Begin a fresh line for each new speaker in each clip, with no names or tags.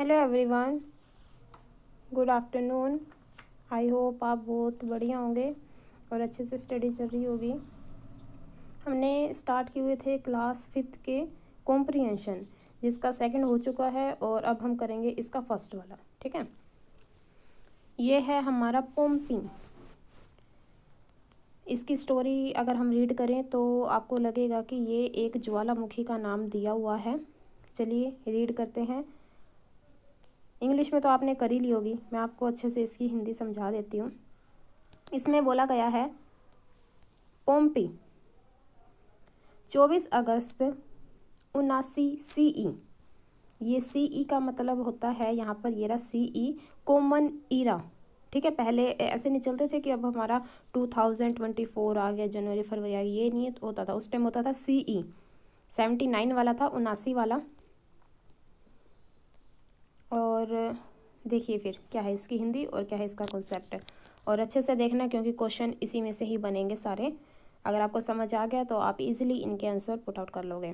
Hello everyone good afternoon I hope आप बहुत बढ़िया होंगे और अच्छे से स्टडी चल रही होगी। हमने स्टार्ट किए हुए थे क्लास फिफ्थ के कॉम्प्रीहेंशन जिसका सेकंड हो चुका है और अब हम करेंगे इसका फ़र्स्ट वाला, ठीक है? ये है हमारा पोम्पिंग इसकी स्टोरी अगर हम रीड करें तो आपको लगेगा कि ये एक ज्वालामुखी का नाम दिया हुआ है। चलिए रीड करते हैं। इंग्लिश में तो आपने कर ही ली होगी। मैं आपको अच्छे से इसकी हिंदी समझा देती हूँ। इसमें बोला गया है पोम्पी चौबीस अगस्त उनासी सी ई ये सी ई का मतलब होता है यहाँ पर ये रहा सी ई कोमन ईरा ठीक है, पहले ऐसे नहीं चलते थे कि अब हमारा टू थाउज़ेंड ट्वेंटी फोर आ गया, जनवरी फरवरी आ गया ये नहीं होता था। उस टाइम होता था सी ई सेवेंटी नाइन वाला था उनासी वाला। और देखिए फिर, क्या है इसकी हिंदी और क्या है इसका कॉन्सेप्ट और अच्छे से देखना क्योंकि क्वेश्चन इसी में से ही बनेंगे सारे। अगर आपको समझ आ गया तो आप इजीली इनके आंसर पुट आउट कर लोगे।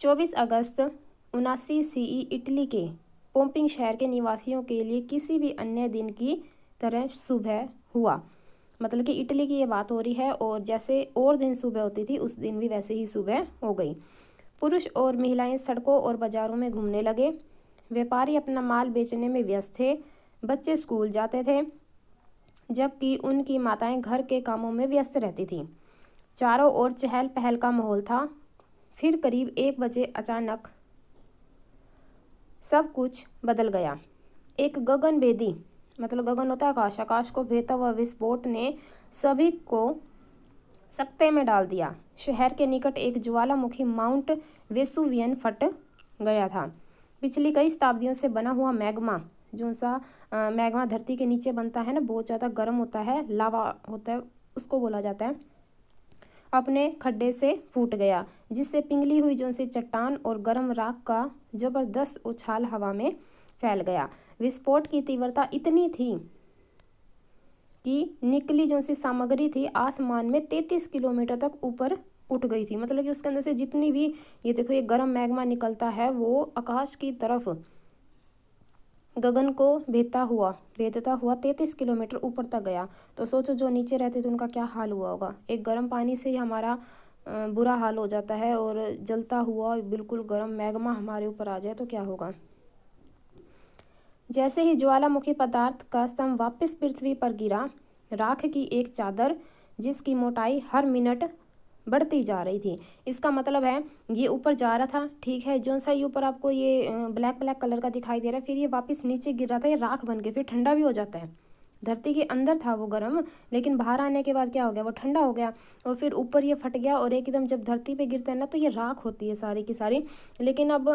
चौबीस अगस्त, उनासी सीई इटली के, पोम्पिंग शहर के निवासियों के लिए किसी भी अन्य दिन की तरह सुबह हुआ। मतलब कि इटली की ये बात हो रही है और जैसे और दिन सुबह होती थी, उस दिन भी वैसे ही सुबह हो गई। पुरुष और महिलाएँ सड़कों और बाज़ारों में घूमने लगे। व्यापारी अपना माल बेचने में व्यस्त थे। बच्चे स्कूल जाते थे, जबकि उनकी माताएँ घर के कामों में व्यस्त रहती थीं। चारों ओर चहल पहल का माहौल था। फिर करीब एक बजे अचानक सब कुछ बदल गया। एक गगन भेदी मतलब गगन होता है आकाश आकाश को भेदता हुआ विस्फोट ने सभी को सकते में डाल दिया। शहर के निकट एक ज्वालामुखी माउंट वेसुवियन फट गया था। पिछली कई शताब्दियों से बना हुआ मैग्मा, जो सा मैग्मा धरती के नीचे बनता है ना, बहुत ज़्यादा गर्म होता है, लावा होता है, उसको बोला जाता है। अपने खड्डे से फूट गया, जिससे पिंगली हुई जो सी चट्टान और गर्म राख का ज़बरदस्त उछाल हवा में फैल गया। विस्फोट की तीव्रता इतनी थी कि निकली जो सी सामग्री थी आसमान में तैतीस किलोमीटर तक ऊपर उठ गई थी। मतलब कि उसके अंदर से जितनी भी, ये देखो ये गर्म मैग्मा निकलता है, वो आकाश की तरफ़ गगन को भेदता हुआ भेदता हुआ तैतीस किलोमीटर ऊपर तक गया। तो सोचो, जो नीचे रहते थे, उनका क्या हाल हुआ होगा? एक गर्म पानी से ही हमारा बुरा हाल हो जाता है और जलता हुआ, बिल्कुल गर्म मैग्मा हमारे ऊपर आ जाए तो क्या होगा? जैसे ही ज्वालामुखी पदार्थ का स्तंभ वापस पृथ्वी पर गिरा, राख की एक चादर, जिसकी मोटाई हर मिनट बढ़ती जा रही थी। इसका मतलब है, ये ऊपर जा रहा था, ठीक है, जो सा ये ऊपर आपको ये ब्लैक ब्लैक कलर का दिखाई दे रहा है, फिर ये वापस नीचे गिर रहा था ये राख बन के फिर ठंडा भी हो जाता है। धरती के अंदर था वो गर्म, लेकिन बाहर आने के बाद क्या हो गया, वो ठंडा हो गया, और फिर ऊपर ये फट गया, और एकदम जब धरती पे गिरता है ना तो ये राख होती है सारी की सारी, लेकिन अब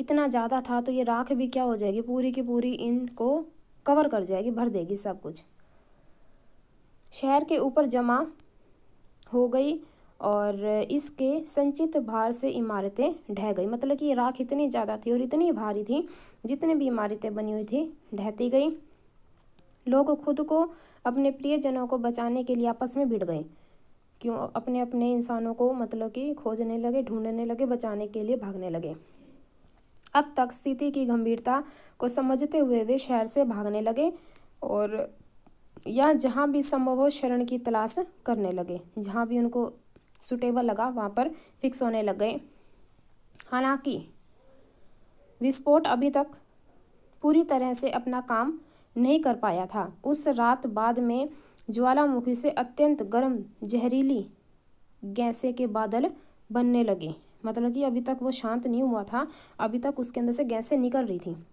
इतना ज़्यादा था तो ये राख भी क्या हो जाएगी, पूरी की पूरी इनको कवर कर जाएगी, भर देगी सब कुछ। शहर के ऊपर जमा हो गई और इसके संचित भार से इमारतें ढह गई। मतलब कि राख इतनी ज़्यादा थी और इतनी भारी थी, जितनी भी इमारतें बनी हुई थी, ढहती गई। लोग खुद को, अपने प्रियजनों को बचाने के लिए आपस में भिड़ गए। क्यों? अपने अपने इंसानों को मतलब कि खोजने लगे, ढूँढने लगे, बचाने के लिए भागने लगे। अब तक स्थिति की गंभीरता को समझते हुए वे शहर से भागने लगे और या जहाँ भी संभव हो शरण की तलाश करने लगे। जहाँ भी उनको सुटेबल लगा, वहाँ पर फिक्स होने लग गए। हालाँकि, विस्फोट अभी तक पूरी तरह से अपना काम नहीं कर पाया था। उस रात बाद में ज्वालामुखी से अत्यंत गर्म, जहरीली गैसे के बादल बनने लगे। मतलब कि अभी तक वो शांत नहीं हुआ था। अभी तक उसके अंदर से गैसें निकल रही थी।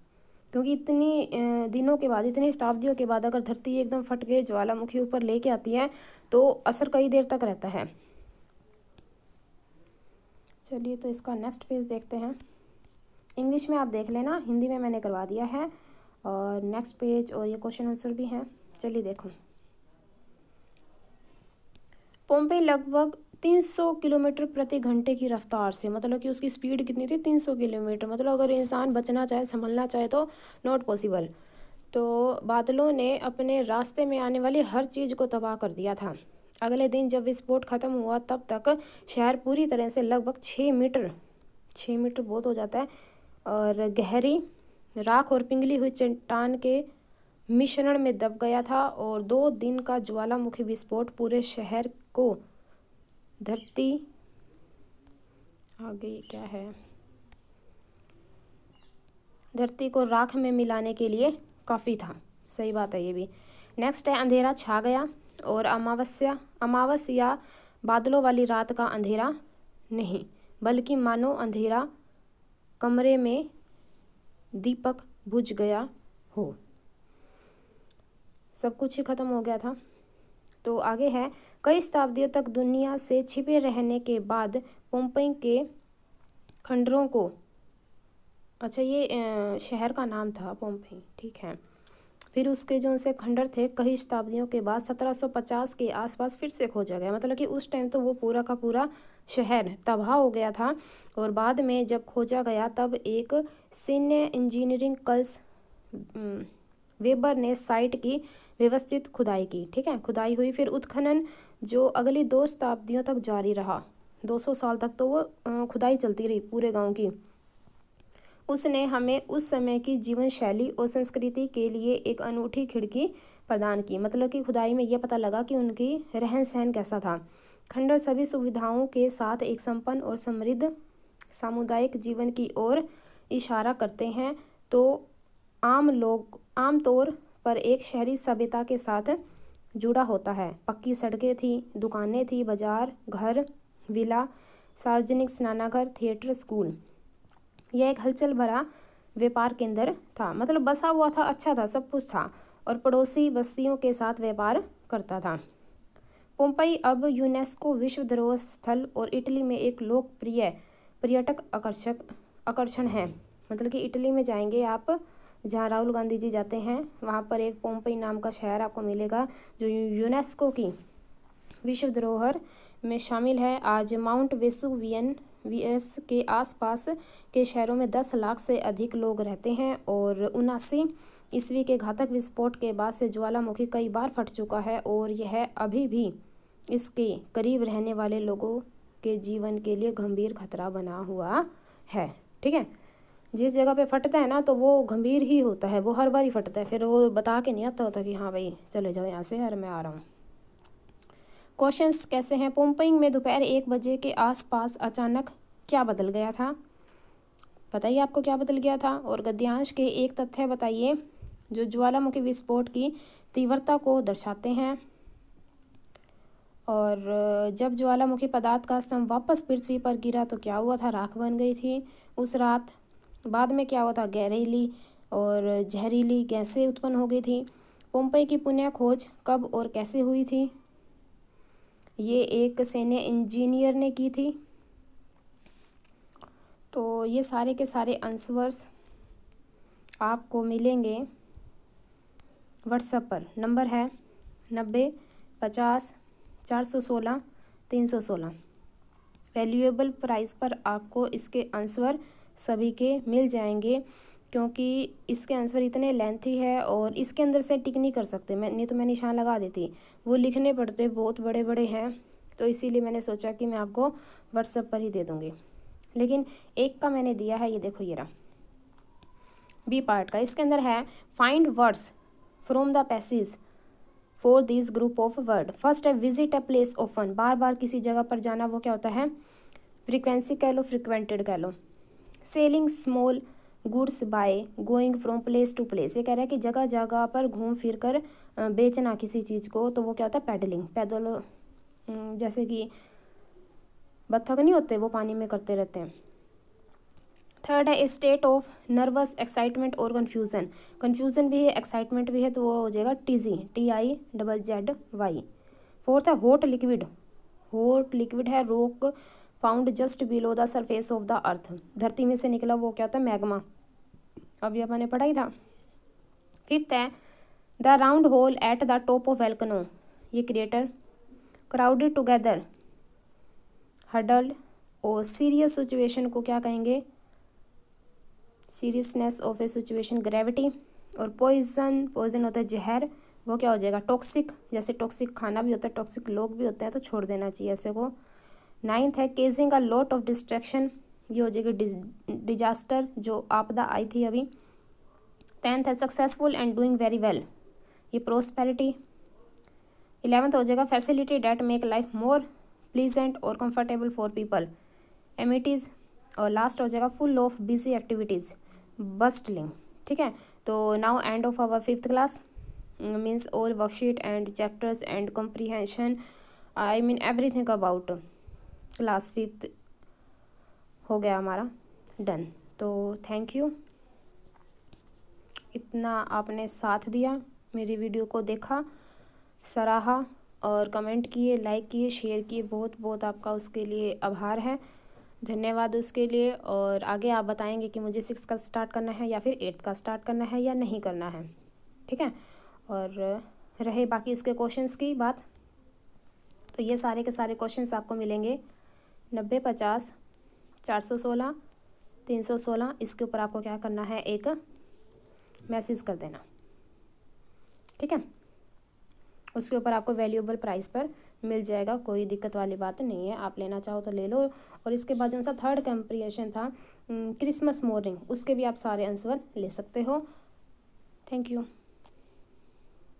क्योंकि इतनी दिनों के बाद, इतनी शताब्दियों के बाद अगर धरती एकदम फट के ज्वालामुखी ऊपर लेके आती है तो असर कई देर तक रहता है। चलिए तो इसका नेक्स्ट पेज देखते हैं। इंग्लिश में आप देख लेना, हिंदी में मैंने करवा दिया है, और नेक्स्ट पेज और ये क्वेश्चन आंसर भी हैं। चलिए देखो। पोम्पे लगभग 300 किलोमीटर प्रति घंटे की रफ्तार से मतलब कि उसकी स्पीड कितनी थी? 300 किलोमीटर। मतलब अगर इंसान बचना चाहे, संभलना चाहे तो नॉट पॉसिबल तो बादलों ने अपने रास्ते में आने वाली हर चीज़ को तबाह कर दिया था। अगले दिन जब विस्फोट ख़त्म हुआ, तब तक शहर पूरी तरह से लगभग छः मीटर छः मीटर बहुत हो जाता है। और गहरी राख और पिंगली हुई चट्टान के मिश्रण में दब गया था और दो दिन का ज्वालामुखी विस्फोट पूरे शहर को धरती। आगे क्या है? धरती को राख में मिलाने के लिए काफ़ी था। सही बात है ये भी। नेक्स्ट है, अंधेरा छा गया और अमावस्या अमावस्या बादलों वाली रात का अंधेरा नहीं, बल्कि मानो अंधेरा कमरे में दीपक बुझ गया हो। सब कुछ ही ख़त्म हो गया था। तो आगे है। कई शताब्दियों तक दुनिया से छिपे रहने के बाद पोम्पई के खंडरों को अच्छा ये शहर का नाम था पोम्पई, ठीक है। फिर उसके जो उनसे खंडर थे, कई शताब्दियों के बाद 1750 के आसपास फिर से खोजा गया। मतलब कि उस टाइम तो वो पूरा का पूरा शहर तबाह हो गया था और बाद में जब खोजा गया, तब एक सैन्य इंजीनियरिंग कल्स वेबर ने साइट की व्यवस्थित खुदाई की, ठीक है? खुदाई हुई, फिर उत्खनन जो अगली दो शताब्दियों तक जारी रहा। 200 साल तक तो वो खुदाई चलती रही पूरे गाँव की। उसने हमें उस समय की जीवन शैली और संस्कृति के लिए एक अनूठी खिड़की प्रदान की। मतलब कि खुदाई में यह पता लगा कि उनकी रहन सहन कैसा था। खंडर सभी सुविधाओं के साथ एक संपन्न और समृद्ध सामुदायिक जीवन की ओर इशारा करते हैं तो आम लोग, आम तौर पर एक शहरी सभ्यता के साथ जुड़ा होता है। पक्की सड़कें थी, दुकानें थी, बाज़ार, घर, विला, सार्वजनिक स्नानाघर, थिएटर, स्कूल। यह एक हलचल भरा व्यापार केंद्र था। मतलब बसा हुआ था अच्छा था, सब कुछ था और पड़ोसी बस्तियों के साथ व्यापार करता था। पोम्पई अब यूनेस्को विश्व धरोहर स्थल और इटली में एक लोकप्रिय पर्यटक आकर्षक, आकर्षण है। मतलब कि इटली में जाएँगे आप जहाँ राहुल गांधी जी जाते हैं, वहाँ पर एक पोम्पई नाम का शहर आपको मिलेगा, जो यूनेस्को की विश्व धरोहर में शामिल है। आज माउंट वेसुवियन वीएस के आसपास के शहरों में दस लाख से अधिक लोग रहते हैं और उनासी ईस्वी के घातक विस्फोट के बाद से ज्वालामुखी कई बार फट चुका है और यह अभी भी इसके करीब रहने वाले लोगों के जीवन के लिए गंभीर खतरा बना हुआ है। ठीक है? जिस जगह पे फटता है ना तो वो गंभीर ही होता है, वो हर बार ही फटता है। फिर वो बता के नहीं आता होता कि हाँ भाई, चले जाओ यहाँ से, यार मैं आ रहा हूँ। क्वेश्चंस कैसे हैं? पोम्पिंग में दोपहर एक बजे के आसपास अचानक क्या बदल गया था? बताइए आपको क्या बदल गया था? और गद्यांश के एक तथ्य बताइए, जो ज्वालामुखी विस्फोट की तीव्रता को दर्शाते हैं। और, जब ज्वालामुखी पदार्थ का स्तंभ वापस पृथ्वी पर गिरा तो क्या हुआ था? राख बन गई थी। उस रात बाद में क्या हुआ था? गहरीली और जहरीली गैसें उत्पन्न हो गई थी। पोम्पई की पुण्य खोज कब और कैसे हुई थी? ये एक सैन्य इंजीनियर ने की थी। तो ये सारे के सारे आंसवर्स आपको मिलेंगे व्हाट्सएप पर। नंबर है नब्बे, पचास, चार सौ सोलह, तीन सौ सोलह। वैल्यूएबल प्राइस पर आपको इसके आंसर सभी के मिल जाएँगे, क्योंकि इसके आंसर इतने लेंथी है और इसके अंदर से टिक नहीं कर सकते। मैं, नहीं तो मैं निशान लगा देती। वो लिखने पड़ते बहुत बड़े बड़े हैं तो इसीलिए मैंने सोचा कि मैं आपको व्हाट्सएप पर ही दे दूँगी। लेकिन एक का मैंने दिया है, ये देखो ये रहा। बी पार्ट का। इसके अंदर है find words from the passage for this group of word first है विज़िट अ प्लेस ओफन बार बार किसी जगह पर जाना, वो क्या होता है? फ्रिक्वेंसी कह लो फ्रिक्वेंटेड कह लो। Selling small goods by going from place to place. ये कह रहा है कि जगह जगह पर घूम फिर कर बेचना किसी चीज़ को तो वो क्या होता है? पैडलिंग। पैदल जैसे कि बत्थक नहीं होते, वो पानी में करते रहते हैं। थर्ड है, स्टेट ऑफ़ नर्वस एक्साइटमेंट और कन्फ्यूज़न। कन्फ्यूज़न भी है, एक्साइटमेंट भी है तो वो हो जाएगा tizzy T I double Z Y fourth है हॉट लिक्विड हॉट लिक्विड है rock found just below the surface of the earth धरती में से निकला वो क्या होता है मैगमा। अभी अपने पढ़ाई था। फिफ्थ है the round hole at the top of volcano ये क्रिएटर क्राउडेड टुगेदर हडल्ड और सीरियस सिचुएशन को क्या कहेंगे? Seriousness of a situation gravity और पॉइजन पॉइजन होता है जहर। वो क्या हो जाएगा? टॉक्सिक जैसे टॉक्सिक खाना भी होता है टॉक्सिक लोग भी होते हैं तो छोड़ देना चाहिए ऐसे को। नाइन्थ है, causing a lot of distraction ये हो जाएगी डिजास्टर जो आपदा आई थी अभी। टेंथ है successful and doing very well ये प्रोस्पेरिटी इलेवेंथ हो जाएगा facility that make life more pleasant और कंफर्टेबल फॉर पीपल एमिटीज़ और लास्ट हो जाएगा full of busy activities bustling ठीक है? तो now end of our fifth class means all worksheet and chapters and comprehension I mean everything about class fifth हो गया हमारा डन तो थैंक यू इतना आपने साथ दिया, मेरी वीडियो को देखा, सराहा और कमेंट किए लाइक किए शेयर किए बहुत बहुत आपका उसके लिए आभार है. धन्यवाद उसके लिए और आगे आप बताएँगे कि मुझे सिक्स का स्टार्ट करना है या फिर एट्थ का स्टार्ट करना है या नहीं करना है. ठीक है? और रहे बाकी इसके क्वेश्चंस की बात. तो ये सारे के सारे क्वेश्चंस आपको मिलेंगे. नब्बे पचास, चार सौ सोलह, तीन सौ सोलह। इसके ऊपर आपको क्या करना है? एक मैसेज कर देना। ठीक है? उसके ऊपर आपको वैल्यूएबल प्राइस पर मिल जाएगा। कोई दिक्कत वाली बात नहीं है। आप लेना चाहो तो ले लो। और इसके बाद जो सा थर्ड कंप्रिएशन था क्रिसमस मॉर्निंग उसके भी आप सारे आंसर ले सकते हो। Thank you